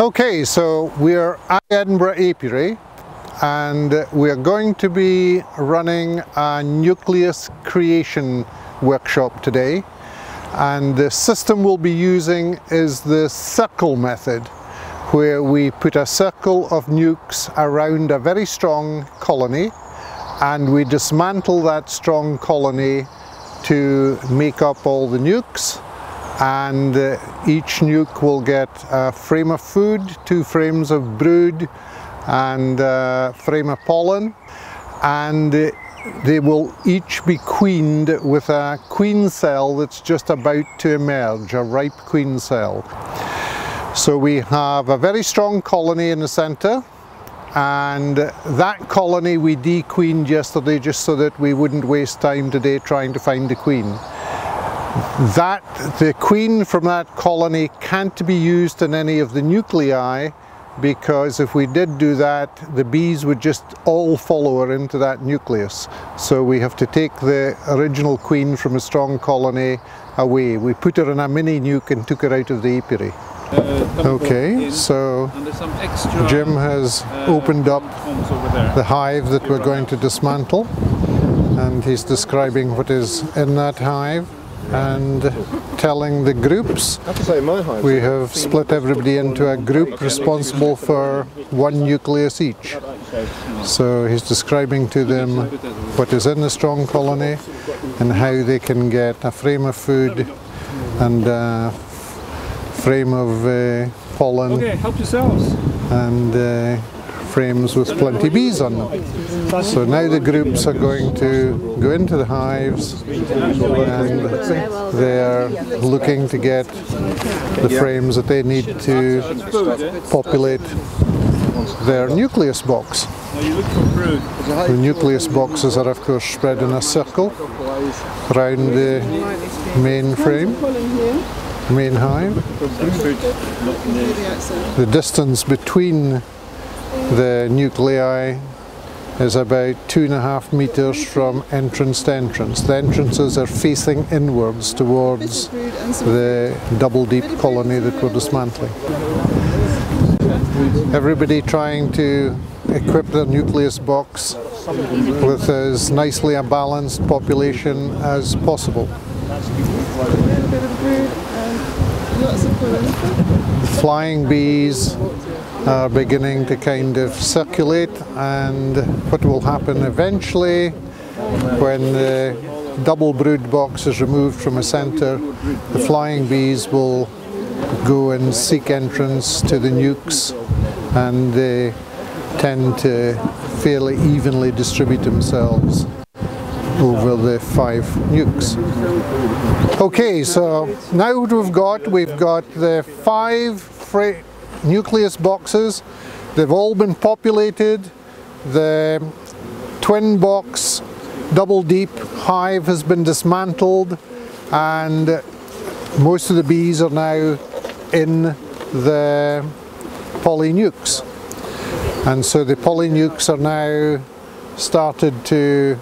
Okay, so we're at Edinburgh Apiary and we're going to be running a nucleus creation workshop today. And the system we'll be using is the circle method where we put a circle of nukes around a very strong colony and we dismantle that strong colony to make up all the nukes and uh, each nuke will get a frame of food, two frames of brood and a frame of pollen. And uh, they will each be queened with a queen cell that's just about to emerge, a ripe queen cell. So we have a very strong colony in the centre and that colony we dequeened yesterday just so that we wouldn't waste time today trying to find the queen that the queen from that colony can't be used in any of the nuclei because if we did do that the bees would just all follow her into that nucleus. So we have to take the original queen from a strong colony away. We put her in a mini nuke and took her out of the apiary. Uh, okay so Jim has uh, opened up the hive that we're going to dismantle and he's describing what is in that hive and telling the groups. We have split everybody into a group responsible for one nucleus each. So he's describing to them what is in the strong colony and how they can get a frame of food and a frame of uh, pollen. Okay, help yourselves. And uh, frames with plenty bees on them. So now the groups are going to go into the hives and they're looking to get the frames that they need to populate their nucleus box. The nucleus boxes are of course spread in a circle around the main frame main hive. The distance between the nuclei is about two and a half meters from entrance to entrance. The entrances are facing inwards towards the double deep colony that we're dismantling. Everybody trying to equip the nucleus box with as nicely a balanced population as possible. Flying bees are beginning to kind of circulate and what will happen eventually when the double brood box is removed from a centre, the flying bees will go and seek entrance to the nukes and they tend to fairly evenly distribute themselves over the five nukes. Okay, so now what we've got, we've got the five nucleus boxes. They've all been populated. The twin box double deep hive has been dismantled and most of the bees are now in the polynukes. And so the polynukes are now started to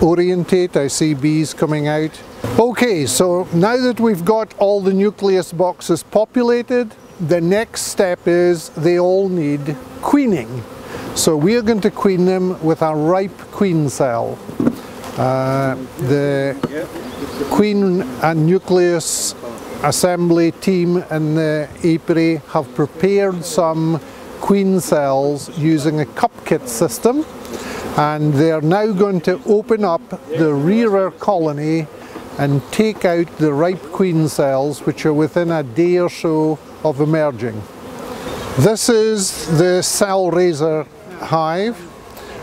orientate. I see bees coming out. Okay, so now that we've got all the nucleus boxes populated, the next step is they all need queening. So we are going to queen them with a ripe queen cell. Uh, the queen and nucleus assembly team in the apiary have prepared some queen cells using a cup kit system and they are now going to open up the rearer colony and take out the ripe queen cells which are within a day or so of emerging. This is the cell raiser hive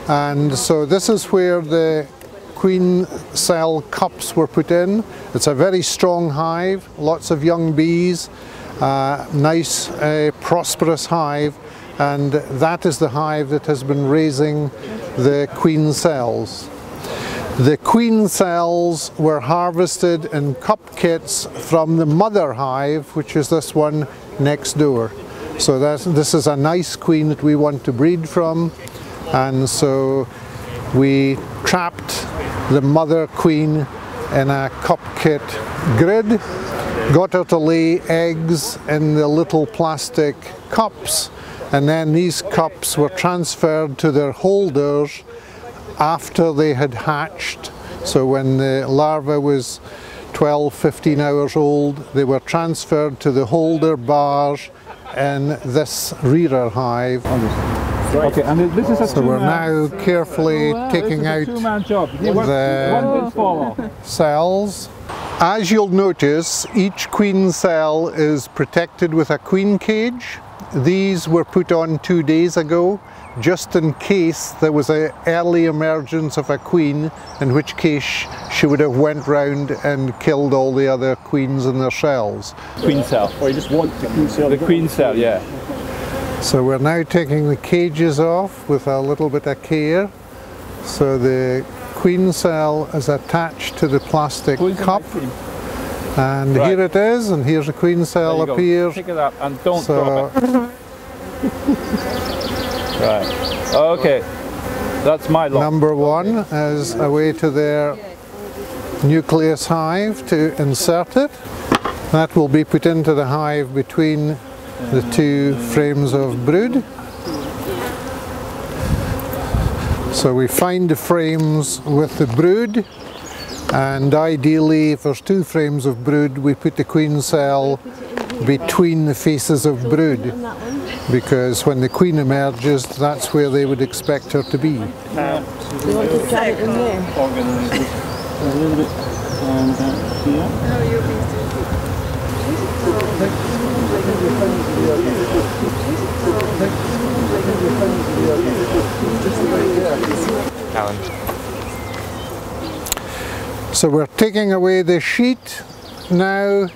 and so this is where the queen cell cups were put in. It's a very strong hive, lots of young bees, uh, nice uh, prosperous hive and that is the hive that has been raising the queen cells. Queen cells were harvested in cup kits from the mother hive, which is this one next door. So this is a nice queen that we want to breed from. And so we trapped the mother queen in a cup kit grid got her to lay eggs in the little plastic cups and then these cups were transferred to their holders after they had hatched. So when the larva was 12, 15 hours old, they were transferred to the holder bars in this rearer hive. Okay, and this is a So we're now carefully taking this is out job. The- one will follow. cells. As you'll notice, each queen cell is protected with a queen cage. These were put on two days ago, just in case there was an early emergence of a queen, in which case she would have went round and killed all the other queens in their shells. Queen cell. Or you just want the queen cell. The queen cell, yeah. So we're now taking the cages off with a little bit of care. So the queen cell is attached to the plastic Who is in cup. And Right. here it is, and here's a queen cell go. appears. Pick it up and don't So drop it. Uh, right. Okay. That's my lot. number one is way to their nucleus hive to insert it. That will be put into the hive between the two frames of brood. So we find the frames with the brood and ideally if there's two frames of brood we put the queen cell between the faces of brood because when the queen emerges that's where they would expect her to be. You want to try it in there? Organised a little bit and uh, here. So we're taking away the sheet now,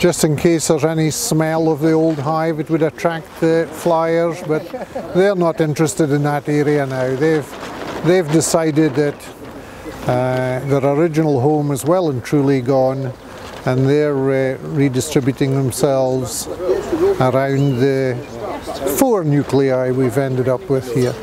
just in case there's any smell of the old hive, it would attract the flyers, but they're not interested in that area now. They've, they've decided that uh, their original home is well and truly gone, and they're uh, redistributing themselves around the four nuclei we've ended up with here.